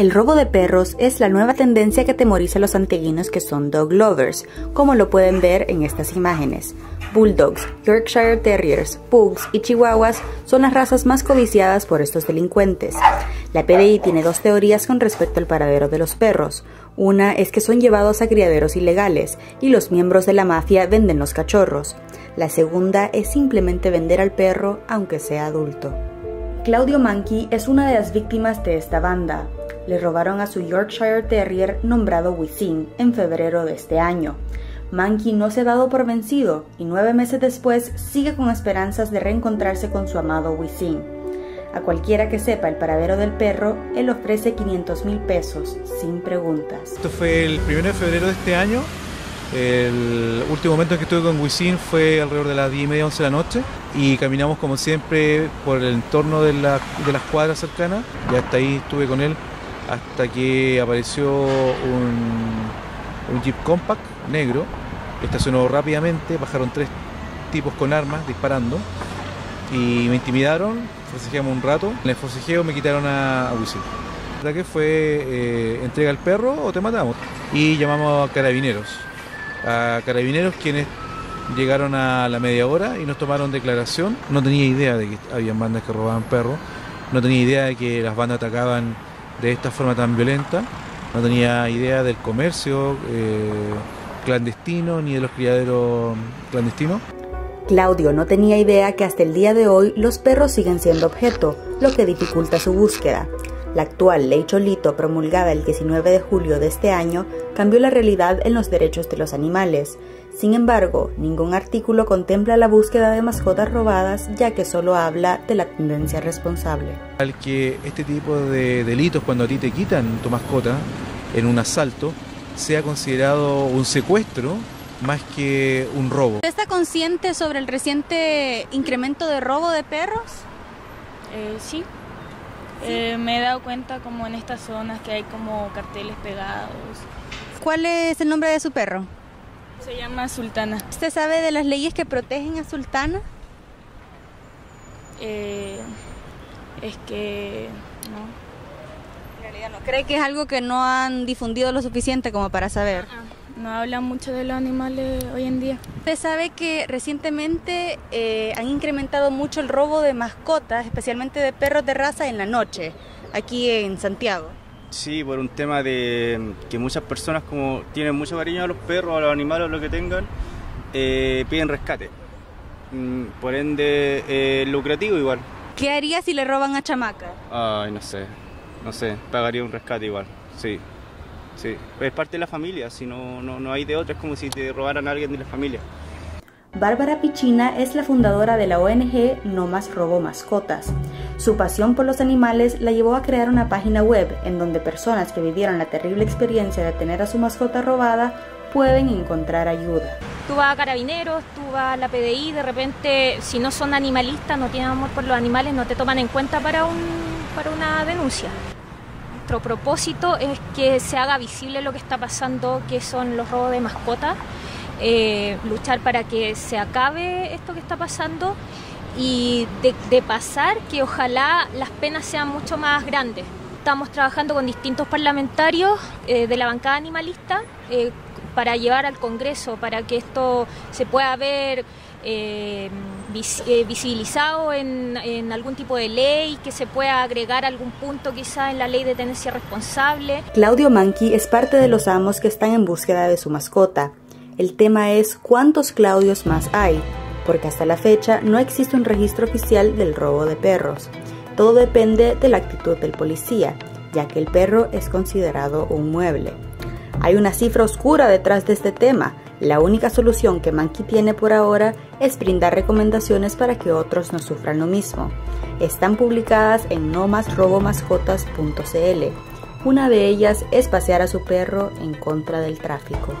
El robo de perros es la nueva tendencia que temoriza a los antiguinos que son dog lovers, como lo pueden ver en estas imágenes. Bulldogs, Yorkshire Terriers, Pugs y Chihuahuas son las razas más codiciadas por estos delincuentes. La PDI tiene dos teorías con respecto al paradero de los perros. Una es que son llevados a criaderos ilegales y los miembros de la mafia venden los cachorros. La segunda es simplemente vender al perro aunque sea adulto. Claudio Mankey es una de las víctimas de esta banda, le robaron a su Yorkshire Terrier nombrado Wisin en febrero de este año. Mankey no se ha dado por vencido y nueve meses después sigue con esperanzas de reencontrarse con su amado Wisin. A cualquiera que sepa el paradero del perro, él ofrece 500 mil pesos, sin preguntas. Esto fue el 1 de febrero de este año. El último momento en que estuve con Wisin fue alrededor de las 10 y media, 11 de la noche y caminamos como siempre por el entorno de, la, de las cuadras cercanas y hasta ahí estuve con él hasta que apareció un, Jeep Compact negro, estacionó rápidamente, bajaron tres tipos con armas disparando y me intimidaron, forcejeamos un rato, en el forcejeo me quitaron a, a. La que fue eh, entrega el perro o te matamos y llamamos a carabineros, a carabineros quienes llegaron a la media hora y nos tomaron declaración. No tenía idea de que había bandas que robaban perros, no tenía idea de que las bandas atacaban de esta forma tan violenta. No tenía idea del comercio eh, clandestino ni de los criaderos clandestinos. Claudio no tenía idea que hasta el día de hoy los perros siguen siendo objeto, lo que dificulta su búsqueda. La actual ley Cholito, promulgada el 19 de julio de este año, cambió la realidad en los derechos de los animales. Sin embargo, ningún artículo contempla la búsqueda de mascotas robadas, ya que solo habla de la tendencia responsable. Al que este tipo de delitos, cuando a ti te quitan tu mascota en un asalto, sea considerado un secuestro más que un robo. ¿Usted está consciente sobre el reciente incremento de robo de perros? Eh, sí. Eh, me he dado cuenta como en estas zonas que hay como carteles pegados. ¿Cuál es el nombre de su perro? Se llama Sultana. ¿Usted sabe de las leyes que protegen a Sultana? Eh, es que no. En realidad no. ¿Cree que es algo que no han difundido lo suficiente como para saber? Ah, no hablan mucho de los animales hoy en día. Usted sabe que recientemente eh, han incrementado mucho el robo de mascotas, especialmente de perros de raza en la noche, aquí en Santiago. Sí, por un tema de que muchas personas como tienen mucho cariño a los perros, a los animales, o lo que tengan, eh, piden rescate. Mm, por ende, eh, lucrativo igual. ¿Qué haría si le roban a Chamaca? Ay, no sé, no sé, pagaría un rescate igual, sí. Sí, es parte de la familia, si no, no, no hay de otra, es como si te robaran a alguien de la familia. Bárbara Pichina es la fundadora de la ONG No Más Robo Mascotas. Su pasión por los animales la llevó a crear una página web en donde personas que vivieron la terrible experiencia de tener a su mascota robada pueden encontrar ayuda. Tú vas a carabineros, tú vas a la PDI, de repente si no son animalistas, no tienen amor por los animales, no te toman en cuenta para, un, para una denuncia. Nuestro propósito es que se haga visible lo que está pasando, que son los robos de mascotas eh, luchar para que se acabe esto que está pasando y de, pasar que ojalá las penas sean mucho más grandes. Estamos trabajando con distintos parlamentarios eh, de la bancada animalista eh, para llevar al Congreso, para que esto se pueda ver visibilizado en, en, algún tipo de ley, que se pueda agregar algún punto quizá en la ley de tenencia responsable. Claudio Manqui es parte de los amos que están en búsqueda de su mascota. El tema es cuántos Claudios más hay, porque hasta la fecha no existe un registro oficial del robo de perros. Todo depende de la actitud del policía, ya que el perro es considerado un mueble. Hay una cifra oscura detrás de este tema. La única solución que Mankey tiene por ahora es brindar recomendaciones para que otros no sufran lo mismo. Están publicadas en nomasrobomascotas.cl. Una de ellas es pasear a su perro en contra del tráfico.